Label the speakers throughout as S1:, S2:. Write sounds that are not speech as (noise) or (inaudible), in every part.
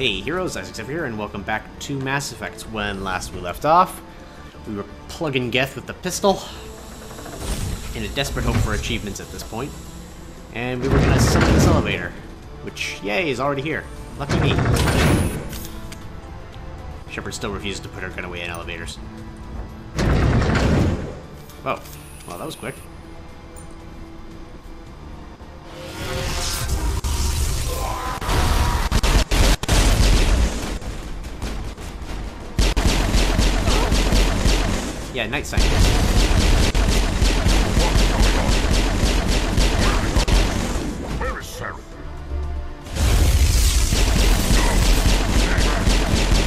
S1: Hey heroes, Isaac here, and welcome back to Mass Effect. When last we left off, we were plugging Geth with the pistol, in a desperate hope for achievements at this point, and we were gonna summon this elevator, which, yay, is already here. Lucky me. Shepard still refuses to put her gun away in elevators. Oh, well that was quick. Yeah, night sight.
S2: Where is Sarah?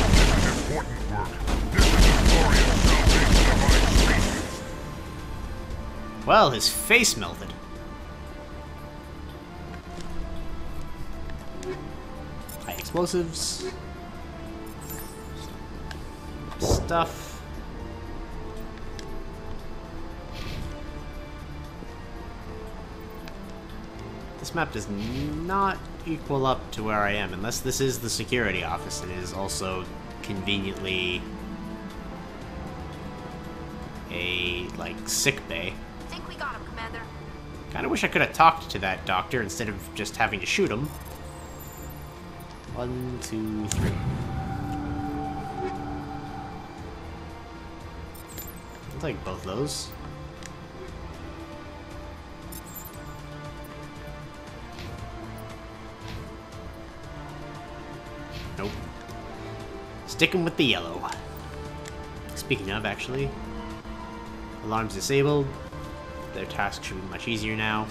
S2: This is important work. This is the glorious salvation of our species.
S1: Well, his face melted. High explosives. Stuff. This map does not equal up to where I am, unless this is the security office. It is also conveniently a, like, sick bay.
S3: Think we got him, Commander.
S1: Kinda wish I could have talked to that doctor instead of just having to shoot him. One, two, three. I'll take both those. Nope. Sticking with the yellow. Speaking of, actually, alarms disabled. Their task should be much easier now.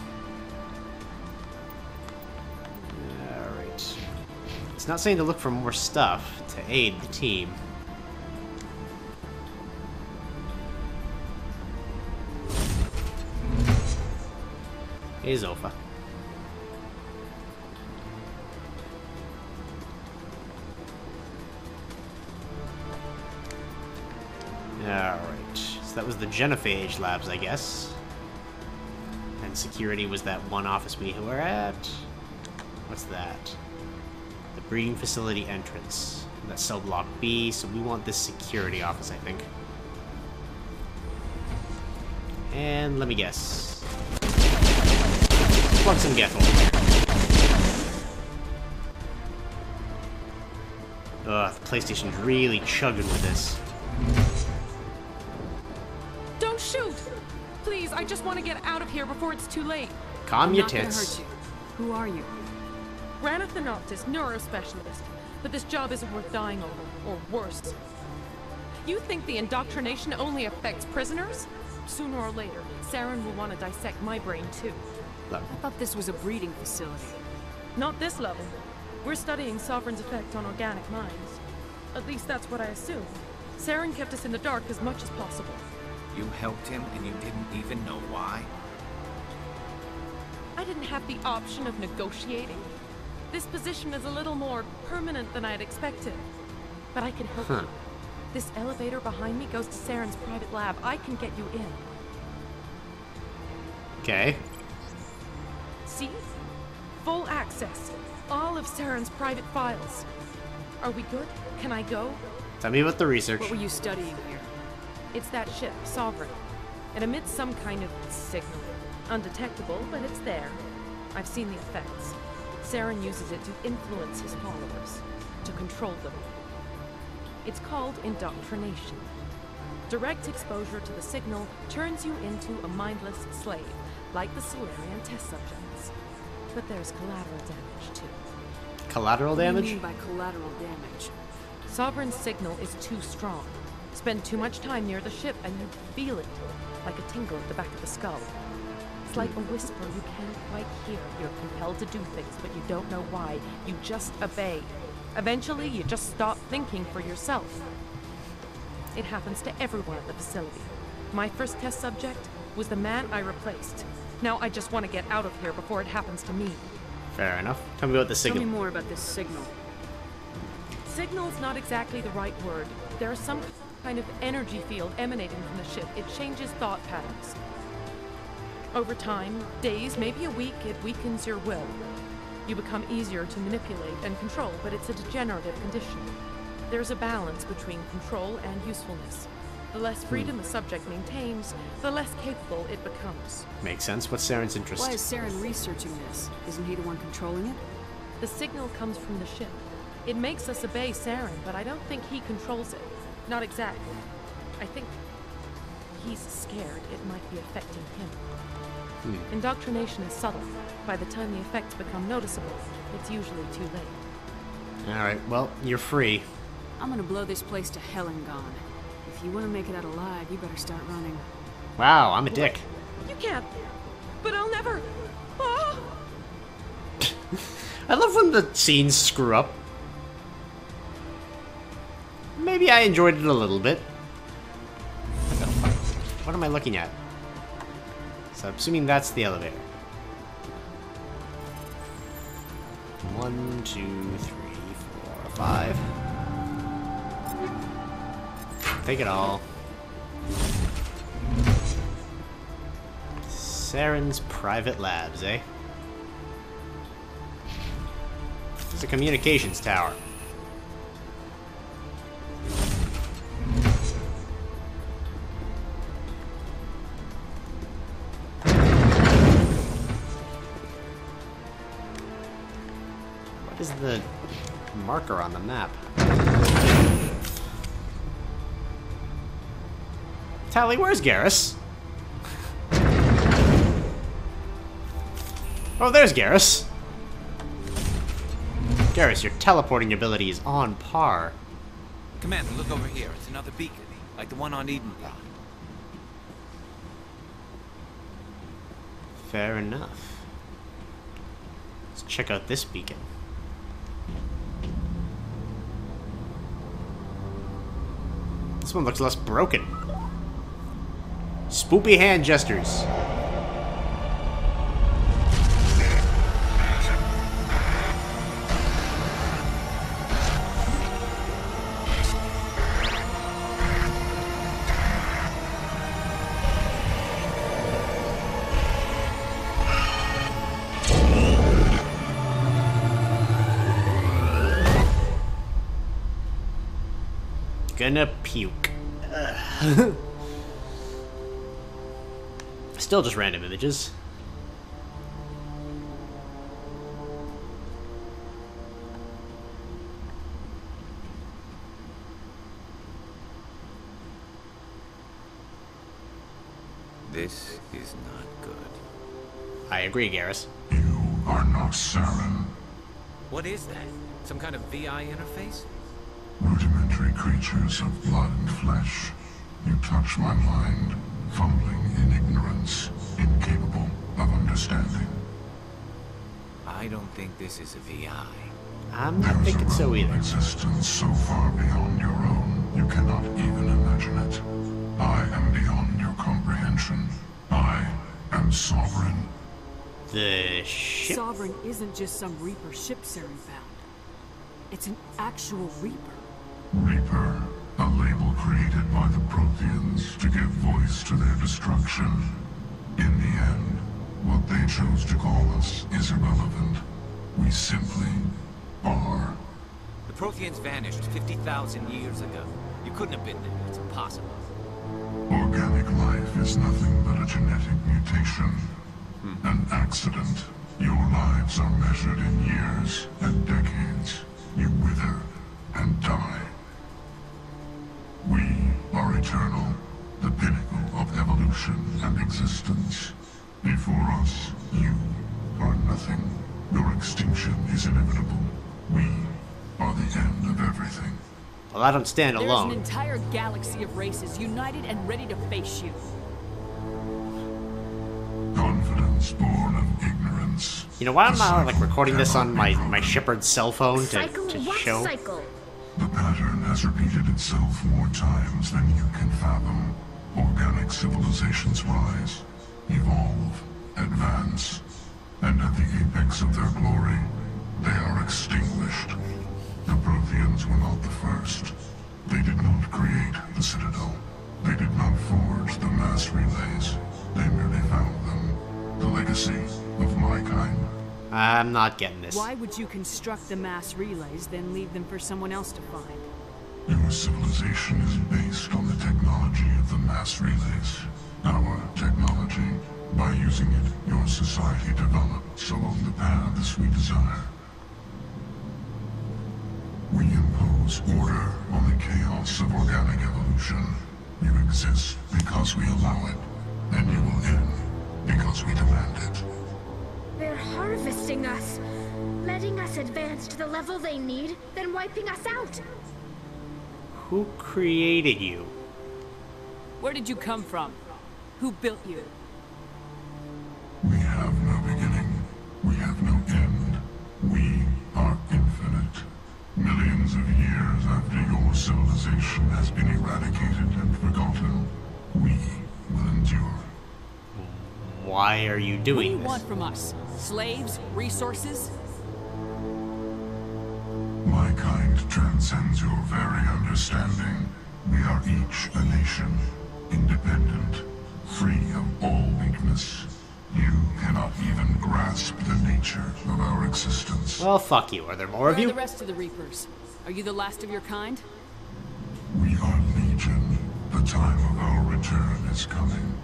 S1: Alright. It's not saying to look for more stuff to aid the team. Hey, Zofa. So that was the Genophage labs, I guess. And security was that one office we were at. What's that? The breeding facility entrance. That's cell block B, so we want this security office, I think. And let me guess. Plug some Geth over here. Ugh, the PlayStation's really chugging with this.
S4: Shoot! Please, I just want to get out of here before it's too late.
S1: Calm
S5: I'm
S1: your tits.
S5: you. Who are you?
S4: Rana Thanoptis, neurospecialist. But this job isn't worth dying over, or worse. You think the indoctrination only affects prisoners? Sooner or later, Saren will want to dissect my brain too.
S1: Look,
S5: I thought this was a breeding facility.
S4: Not this level. We're studying Sovereign's effect on organic minds. At least that's what I assume. Saren kept us in the dark as much as possible.
S6: You helped him and you didn't even know why?
S4: I didn't have the option of negotiating. This position is a little more permanent than I had expected. But I can help
S1: Huh.
S4: you. This elevator behind me goes to Saren's private lab. I can get you in.
S1: okay.
S4: See? Full access. All of Saren's private files. Are we good? Can I go?
S1: Tell me about the research.
S5: What were you studying here?
S4: It's that ship, Sovereign. It emits some kind of signal. Undetectable, but it's there. I've seen the effects. Saren uses it to influence his followers, to control them. It's called indoctrination. Direct exposure to the signal turns you into a mindless slave, like the Salarian test subjects. But there's collateral damage too.
S1: Collateral
S5: What do
S1: damage?
S5: you mean by collateral damage?
S4: Sovereign's signal is too strong. Spend too much time near the ship and you feel it, like a tingle at the back of the skull. It's like a whisper you can't quite hear. You're compelled to do things, but you don't know why. You just obey. Eventually, you just stop thinking for yourself. It happens to everyone at the facility. My first test subject was the man I replaced. Now I just want to get out of here before it happens to me.
S1: Fair enough. Tell me about the signal.
S5: Tell me more about this signal.
S4: Signal's not exactly the right word. There is some kind of energy field emanating from the ship. It changes thought patterns. Over time, days, maybe a week, it weakens your will. You become easier to manipulate and control, but it's a degenerative condition. There's a balance between control and usefulness. The less hmm. freedom a subject maintains, the less capable it becomes.
S1: Makes sense. What's Saren's interest?
S5: Why is Saren researching this? Isn't he the one controlling it?
S4: The signal comes from the ship. It makes us obey Saren, but I don't think he controls it. Not exactly. I think he's scared it might be affecting him. Indoctrination is subtle. By the time the effects become noticeable, it's usually too late.
S1: Alright, well, you're free.
S5: I'm gonna blow this place to hell and gone. If you wanna make it out alive, you better start running.
S1: Wow, I'm a dick.
S4: You can't. But I'll never. Ah! (laughs)
S1: I love when the scenes screw up. Maybe I enjoyed it a little bit. What am I looking at? So I'm assuming that's the elevator. One, two, three, four, five. Take it all. Saren's private labs, eh? It's a communications tower. Is the marker on the map? Tally, where's Garrus? Oh, there's Garrus. Garrus, your teleporting ability is on par.
S6: Commander, look over here. It's another beacon, like the one on Eden Prime.
S1: Fair enough. Let's check out this beacon. This one looks less broken. Spoopy hand gestures. Gonna puke. (laughs) Still just random images.
S6: This is not good.
S1: I agree, Garrus.
S2: You are not Saren.
S6: What is that? Some kind of VI interface?
S2: Rudimentary creatures of blood and flesh. You touch my mind, fumbling in ignorance, incapable of understanding.
S6: I don't think this is a VI.
S1: I'm not
S2: There's
S1: thinking
S2: a
S1: so
S2: realm
S1: either.
S2: of existence so far beyond your own, you cannot even imagine it. I am beyond your comprehension. I am sovereign.
S1: The ship.
S5: Sovereign isn't just some Reaper ship Saren found. It's an actual Reaper.
S2: Reaper, a label created by the Protheans to give voice to their destruction. In the end, what they chose to call us is irrelevant. We simply are.
S6: The Protheans vanished 50,000 years ago. You couldn't have been there. It's impossible.
S2: Organic life is nothing but a genetic mutation. Hmm. An accident. Your lives are measured in years and decades. You wither and die. We are eternal, the pinnacle of evolution and existence. Before us, you are nothing. Your extinction is inevitable. We are the end of everything.
S1: Well, I don't stand
S5: There's an entire galaxy of races united and ready to face you.
S2: Confidence born of ignorance.
S1: You know, why am I like recording this on my my Shepard cell phone to,
S3: Cycle
S1: to
S3: what
S1: show?
S3: cycle?
S2: The pattern has repeated itself more times than you can fathom. Organic civilizations rise, evolve, advance, and at the apex of their glory, they are extinguished. The Protheans were not the first. They did not create the Citadel. They did not forge the mass relays. They merely found them. The legacy of my kind.
S1: I'm not getting this.
S5: Why would you construct the mass relays, then leave them for someone else to find?
S2: Your civilization is based on the technology of the mass relays. Our technology, by using it, your society develops along the paths we desire. We impose order on the chaos of organic evolution. You exist because we allow it, and you will end because we demand it.
S3: They're harvesting us, letting us advance to the level they need, then wiping us out.
S1: Who created you?
S5: Where did you come from? Who built you?
S2: We have no beginning. We have no end. We are infinite. Millions of years after your civilization has been eradicated and forgotten, we will endure.
S1: Why are you doing
S5: What do
S1: doing
S5: you
S1: this?
S5: want from us? Slaves? Resources?
S2: My kind transcends your very understanding. We are each a nation, independent, free of all weakness. You cannot even grasp the nature of our existence.
S1: Well, fuck you. Are there more
S5: Where
S1: of
S5: are
S1: you?
S5: the rest of the Reapers? Are you the last of your kind?
S2: We are legion. The time of our return is coming.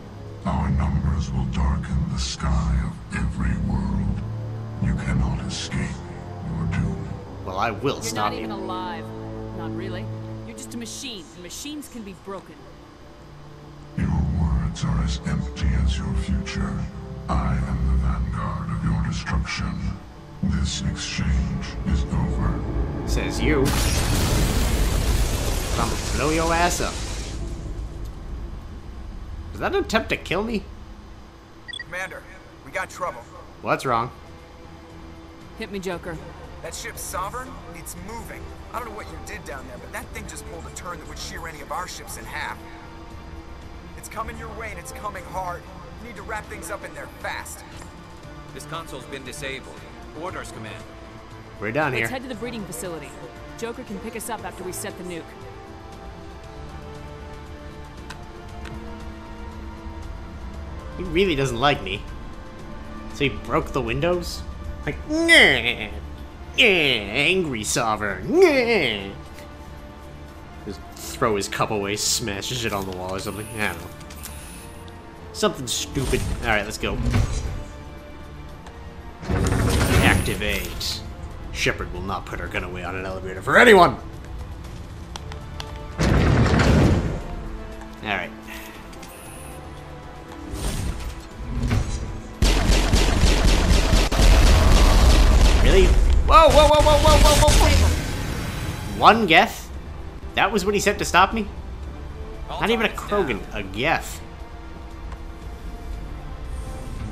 S2: Our numbers will darken the sky of every world. You cannot escape your doom.
S1: Well, I will
S5: You're
S1: stop
S5: not
S1: you.
S5: even alive. Not really. You're just a machine, and machines can be broken.
S2: Your words are as empty as your future. I am the vanguard of your destruction. This exchange is over.
S1: Says you. I'm gonna blow your ass up. Was that an attempt to kill me?
S7: Commander, we got trouble.
S1: What's wrong?
S5: Hit me, Joker.
S7: That ship's Sovereign, it's moving. I don't know what you did down there, but that thing just pulled a turn that would shear any of our ships in half. It's coming your way and it's coming hard. You need to wrap things up in there fast.
S6: This console's been disabled. Orders, Command.
S1: We're down
S5: Let's
S1: here.
S5: head to the breeding facility. Joker can pick us up after we set the nuke.
S1: He really doesn't like me. So he broke the windows? Like, yeah, angry sovereign. Nah. Just throw his cup away, smashes it on the wall or something. I don't know. Something stupid. Alright, let's go. Activate. Shepard will not put her gun away on an elevator for anyone! Alright. Really? Whoa, whoa, whoa, whoa, whoa, whoa, whoa, whoa! One Geth? That was what he said to stop me? Not even a Krogan, a Geth.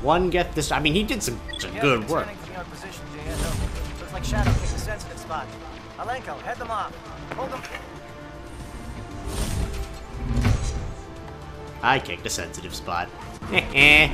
S1: One Geth this I mean, he did some, some good work.
S8: turning to me on position, JSO. Looks like Shadow picked a sensitive spot. Alenko, head them off. Hold them.
S1: I kicked a sensitive spot. (laughs) Eh, eh.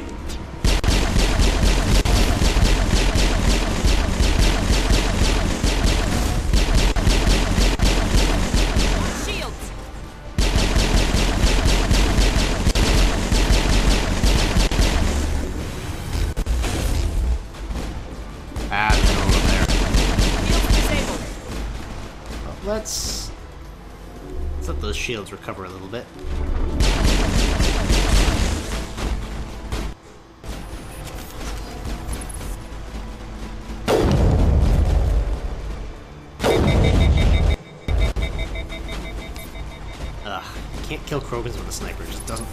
S5: Shields
S1: recover a little bit. Ugh, can't kill Krogans with a sniper. It just doesn't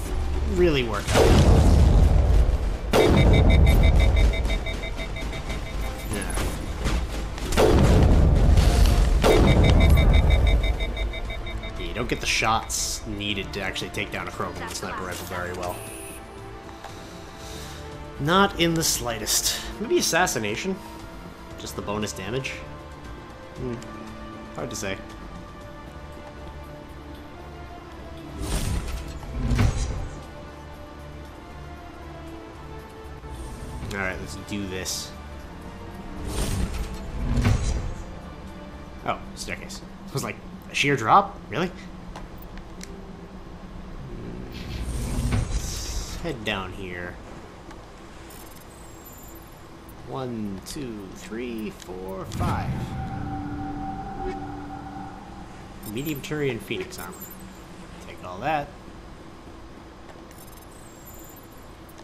S1: really work out. Don't get the shots needed to actually take down a Krogan with sniper rifle very well. Not in the slightest. Maybe assassination? Just the bonus damage? Hmm. Hard to say. Alright, let's do this. Oh, staircase. I was like, a sheer drop? Really? Let's head down here. One, two, three, four, five. Medium Turian Phoenix armor. Take all that.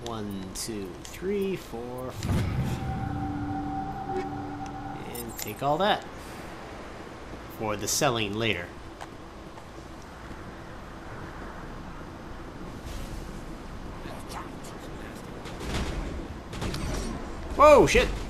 S1: One, two, three, four, five. And take all that. For the selling later. Whoa, shit!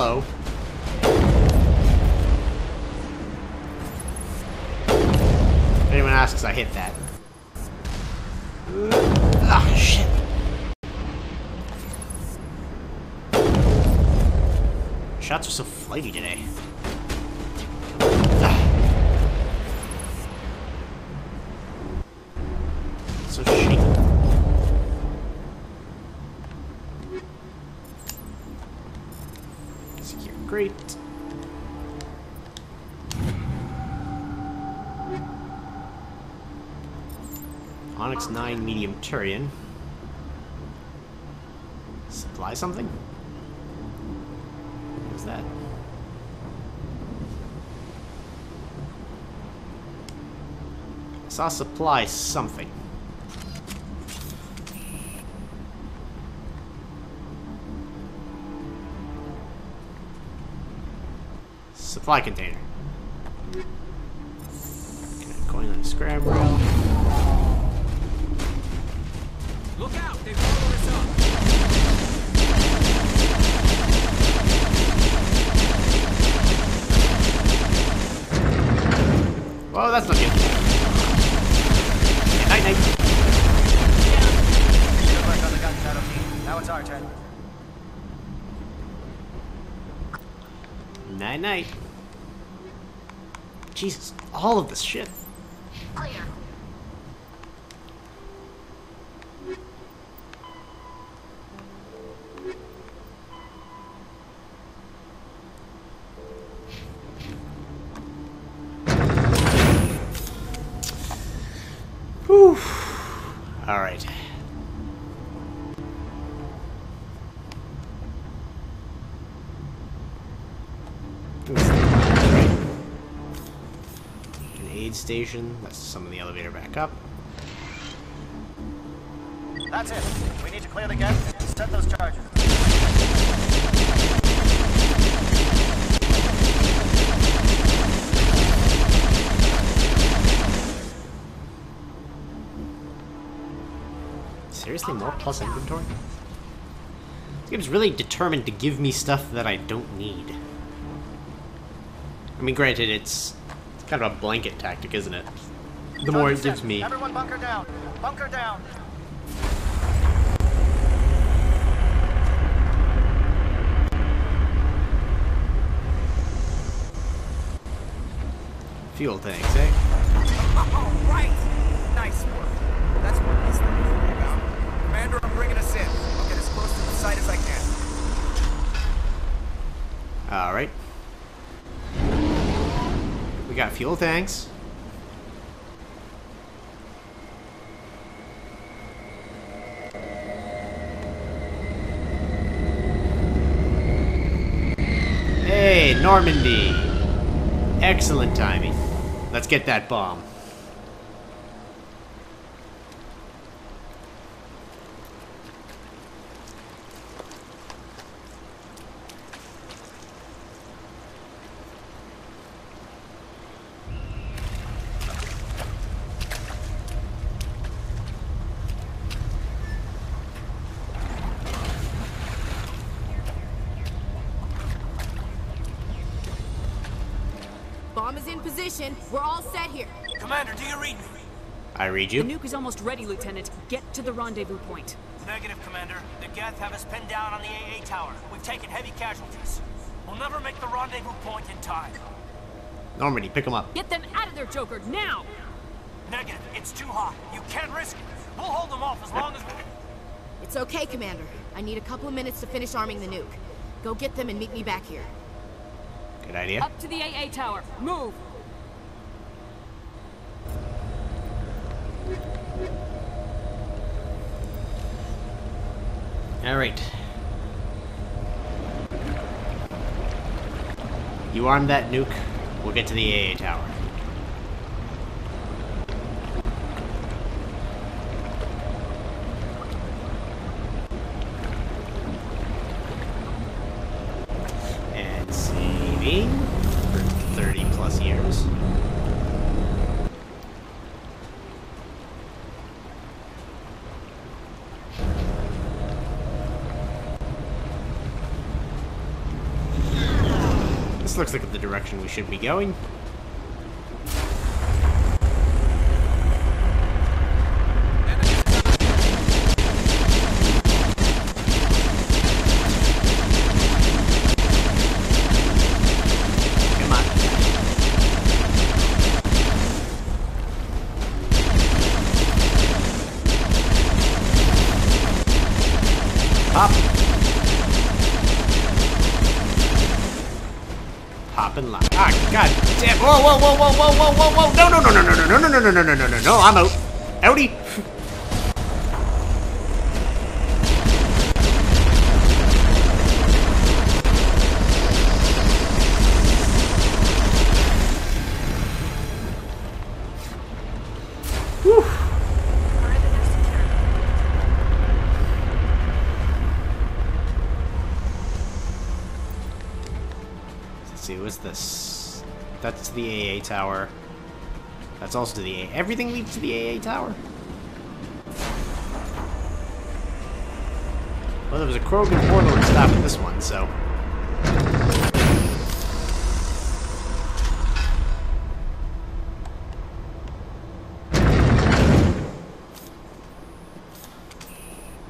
S1: Hello. If anyone asks, I hit that. Ah, shit. Shots are so flighty today. Onyx 9 medium Turian. Supply something? What is that? Saw supply something. Supply container. Okay, coin on scrap rail.
S6: Look out! They follow us up!
S1: Whoa, that's not good. Night night.
S8: Good work on the gun, Shadow King. Now it's our turn.
S1: Night night. Jesus, all of this shit.
S3: Clear.
S1: Station. Let's summon the elevator back up.
S8: That's it. We need to clear the gate and set those charges.
S1: Seriously, more plus inventory? This game's really determined to give me stuff that I don't need. I mean, granted, it's kind of a blanket tactic, isn't it? The more it gives me...
S8: Everyone bunker down. Bunker down.
S1: Fuel tanks, eh?
S7: All right! Nice work. That's what this thing is all about. Commander, I'm bringing us in. I'll get as close to the site as I can.
S1: Alright. We got fuel tanks. Hey, Normandy! Excellent timing. Let's get that bomb.
S9: We're all set here.
S8: Commander, do you read me?
S1: I read you.
S5: The nuke is almost ready, Lieutenant. Get to the rendezvous point.
S8: Negative, Commander. The Geth have us pinned down on the AA tower. We've taken heavy casualties. We'll never make the rendezvous point in time.
S1: Normandy, pick them up.
S5: Get them out of there, Joker, now!
S8: Negative. It's too hot. You can't risk it. We'll hold them off as long as we...
S9: It's okay, Commander. I need a couple of minutes to finish arming the nuke. Go get them and meet me back here.
S1: Good idea.
S5: Up to the AA tower. Move!
S1: Alright. You arm that nuke, we'll get to the AA tower. And saving for 30 plus years. This looks like the direction we should be going. Whoa, whoa, whoa, whoa, whoa, whoa, whoa. No, no, no, no, no, no, no, no, no, no, no, no, no, no. I'm out. Outie. The AA tower. That's also to the AA. Everything leads to the AA tower? Well, there was a Krogan warlord stop at this one, so...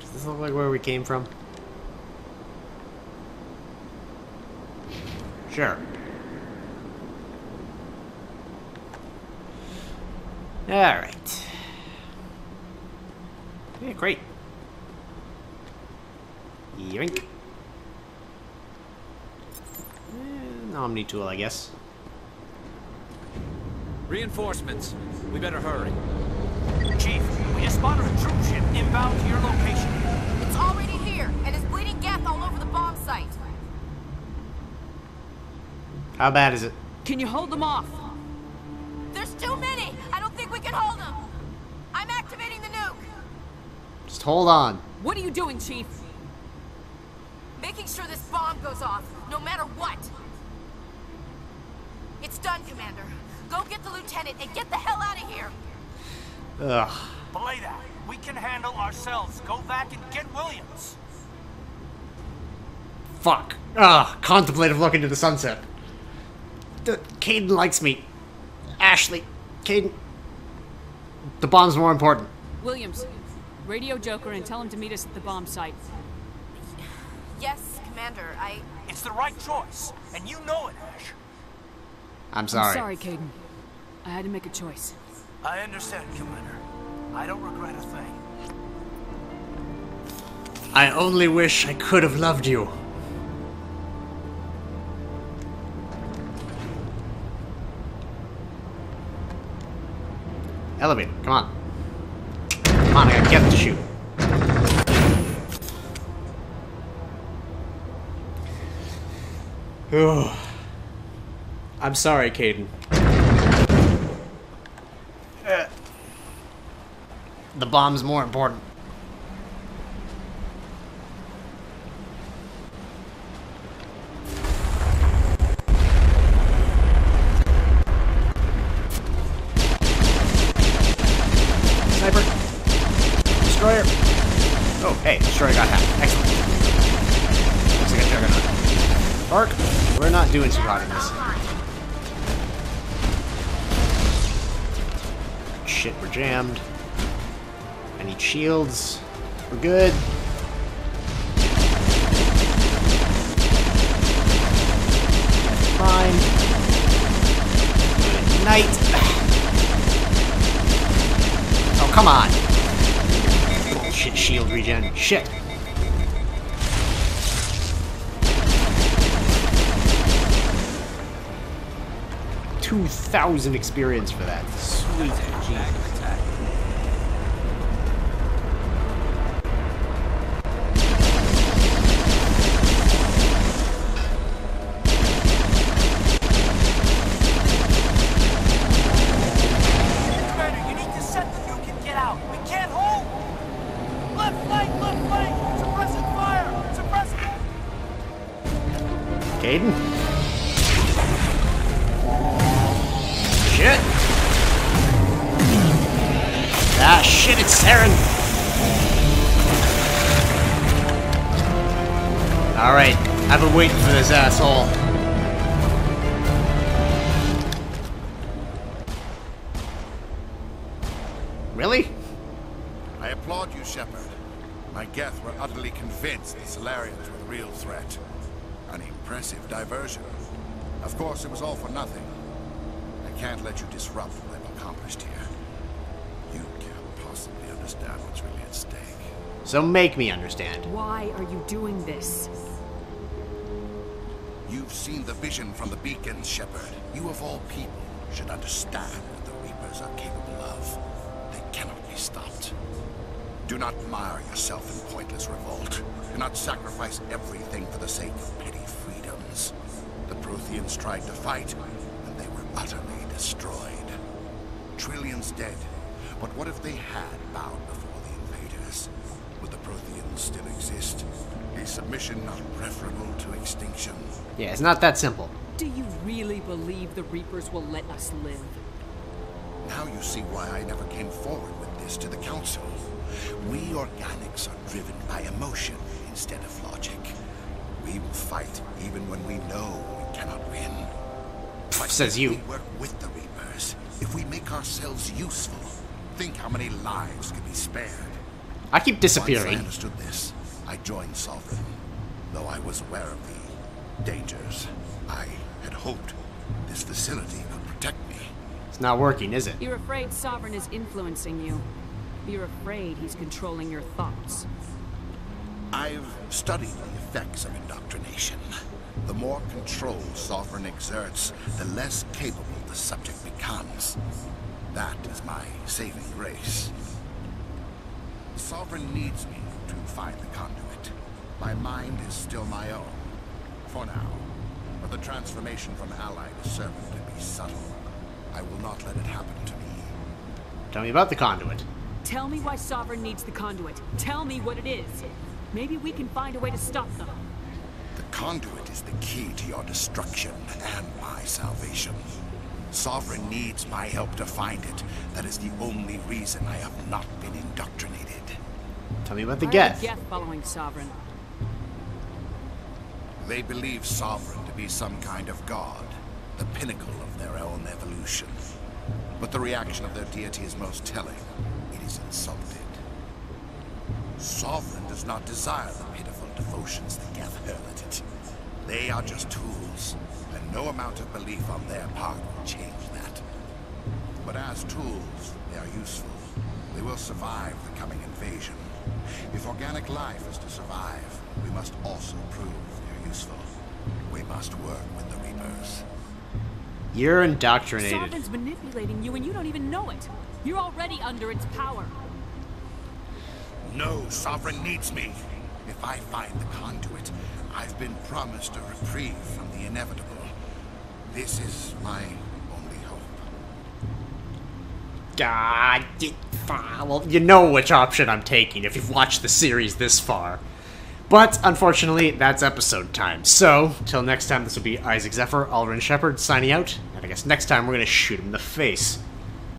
S1: Does this look like where we came from? Sure. Alright. Yeah, great. Yoink. Eh, Omni tool, I guess.
S6: Reinforcements. We better hurry.
S8: Chief, we just spotted a troop ship inbound to your location.
S9: It's already here, and it's bleeding gas all over the bomb site.
S1: How bad is it?
S5: Can you hold them off?
S9: Can hold them! I'm activating the nuke!
S1: Just hold on.
S5: What are you doing, Chief?
S9: Making sure this bomb goes off, no matter what! It's done, Commander. Go get the lieutenant and get the hell out of here!
S1: Ugh.
S8: Belay that. We can handle ourselves. Go back and get Williams.
S1: Fuck. Ugh. Contemplative look into the sunset. D- Kaidan likes me. Ashley. Kaidan. The bomb's more important.
S5: Williams, radio Joker and tell him to meet us at the bomb site.
S9: Yes, Commander, I...
S8: It's the right choice, and you know it, Ash.
S1: I'm sorry.
S5: I'm sorry, Kaidan. I had to make a choice.
S8: I understand, Commander. I don't regret a thing.
S1: I only wish I could have loved you. Elevator, come on. Come on, I got Geth to shoot. Ugh. I'm sorry, Kaidan. Uh, the bomb's more important. really surviving this. Shit, we're jammed. I need shields. We're good. Fine. Good night. Oh, come on. Bullshit shield regen. Shit. Two thousand experience for that. Sweet Jesus. Ah, shit, it's Saren! Alright, I've been waiting for this asshole. Really?
S10: I applaud you, Shepard. My Geth were utterly convinced the Salarians were the real threat. An impressive diversion. Of course, it was all for nothing. I can't let you disrupt what I've accomplished here. You can't possibly understand what's really at stake.
S1: So make me understand.
S5: Why are you doing this?
S10: You've seen the vision from the beacon, Shepard. You of all people should understand what the Reapers are capable of. They cannot be stopped. Do not mire yourself in pointless revolt. Do not sacrifice everything for the sake of petty freedoms. The Protheans tried to fight, and they were utterly destroyed. Trillions dead. But what if they had bowed before the invaders? Would the Protheans still exist? Is submission not preferable to extinction?
S1: Yeah, it's not that simple.
S5: Do you really believe the Reapers will let us live?
S10: Now you see why I never came forward with this to the Council. We organics are driven by emotion instead of logic. We will fight even when we know we cannot win. But
S1: Says
S10: if
S1: you.
S10: we work with the Reapers, if we make ourselves useful, think how many lives could be spared.
S1: I keep
S10: Once I understood this, I joined Sovereign. Though I was aware of the dangers, I had hoped this facility could protect me.
S1: It's not working, is it?
S5: You're afraid Sovereign is influencing you. You're afraid he's controlling your thoughts.
S10: I've studied the effects of indoctrination. The more control Sovereign exerts, the less capable the subject becomes. That is my saving grace. Sovereign needs me to find the conduit. My mind is still my own, for now. But the transformation from ally to servant can be subtle. I will not let it happen to me.
S1: Tell me about the conduit.
S5: Tell me why Sovereign needs the conduit. Tell me what it is. Maybe we can find a way to stop them.
S10: The conduit is the key to your destruction and my salvation. Sovereign needs my help to find it. That is the only reason I have not been indoctrinated.
S1: Tell me about the
S5: Why are
S1: Geth.
S5: Geth following Sovereign.
S10: They believe Sovereign to be some kind of god, the pinnacle of their own evolution. But the reaction of their deity is most telling. It is insulted. Sovereign does not desire the pitiful devotions the Geth hurl at it. They are just tools, and no amount of belief on their part will change that. But as tools, they are useful. They will survive the coming invasion. If organic life is to survive, we must also prove they're useful. We must work with the Reapers.
S1: You're indoctrinated.
S5: Sovereign's manipulating you and you don't even know it. You're already under its power.
S10: No, Sovereign needs me. If I find the conduit, I've been promised a reprieve from the inevitable. This is my only hope.
S1: God, well, you know which option I'm taking if you've watched the series this far. But unfortunately, that's episode time. So, till next time, this will be Isaac Zephyr, Alrin Shepard signing out, and I guess next time we're gonna shoot him in the face.